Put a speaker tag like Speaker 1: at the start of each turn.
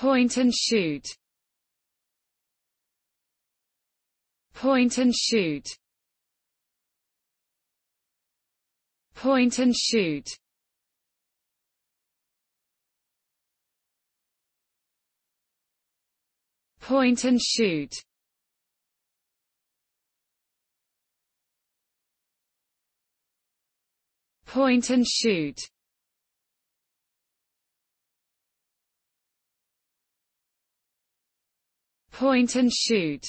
Speaker 1: Point and shoot. Point and shoot. Point and shoot. Point and shoot. Point and shoot. Point and shoot.